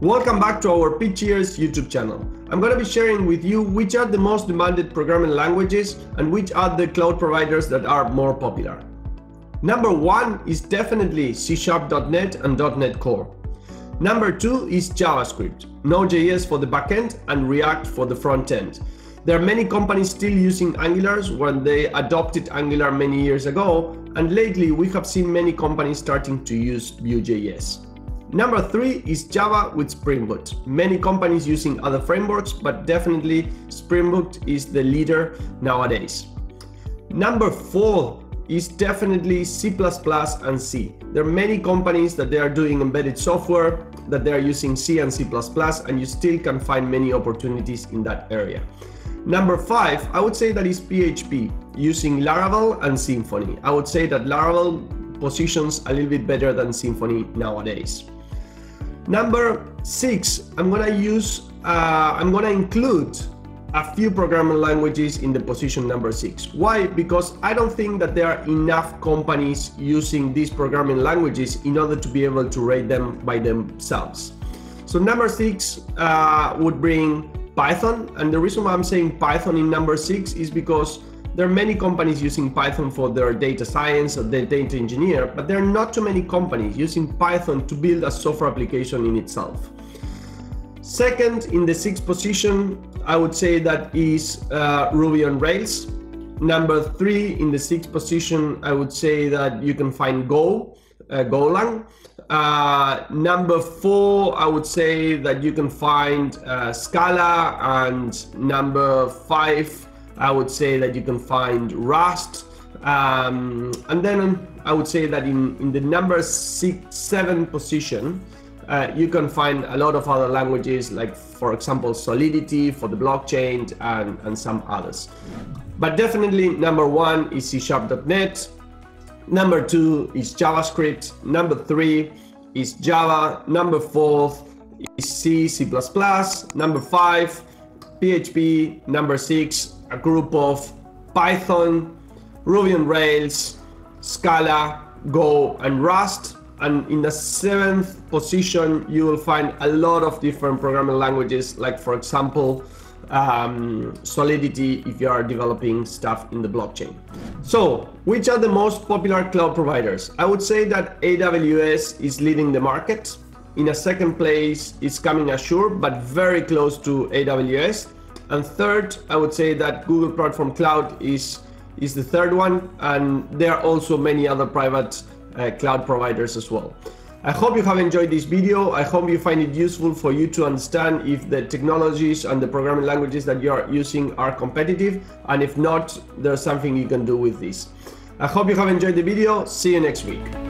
Welcome back to our Pitcheers YouTube channel. I'm going to be sharing with you which are the most demanded programming languages and which are the cloud providers that are more popular. Number one is definitely C Sharp.NET and .NET Core. Number two is JavaScript, Node.js for the backend and React for the front end. There are many companies still using Angular when they adopted Angular many years ago, and lately we have seen many companies starting to use Vue.js. Number three is Java with Spring Boot. Many companies using other frameworks, but definitely Spring Boot is the leader nowadays. Number four is definitely C++ and C. There are many companies that they are doing embedded software, that they are using C and C++, and you still can find many opportunities in that area. Number five, I would say that is PHP using Laravel and Symfony. I would say that Laravel positions a little bit better than Symfony nowadays. Number six, I'm gonna use, uh, I'm gonna include a few programming languages in the position number six. Why? Because I don't think that there are enough companies using these programming languages in order to be able to rate them by themselves. So number six uh, would bring Python. And the reason why I'm saying Python in number six is because there are many companies using Python for their data science or their data engineer, but there are not too many companies using Python to build a software application in itself. Second, in the sixth position, I would say that is uh, Ruby on Rails. Number three, in the sixth position, I would say that you can find Go, uh, Golang. Uh, number four, I would say that you can find uh, Scala, and number five, I would say that you can find Rust. Um, and then I would say that in, in the number six, seven position, uh, you can find a lot of other languages, like for example, Solidity for the blockchain and, and some others. But definitely number one is C Sharp.NET. Number two is JavaScript. Number three is Java. Number four is C, C++. Number five, PHP. Number six, a group of Python, Ruby on Rails, Scala, Go, and Rust. And in the seventh position, you will find a lot of different programming languages, like for example, um, Solidity if you are developing stuff in the blockchain. So, which are the most popular cloud providers? I would say that AWS is leading the market. In a second place is coming Azure, but very close to AWS. And third, I would say that Google Platform Cloud is is the third one, and there are also many other private uh, cloud providers as well. I hope you have enjoyed this video. I hope you find it useful for you to understand if the technologies and the programming languages that you are using are competitive, and if not, there's something you can do with this. I hope you have enjoyed the video. See you next week.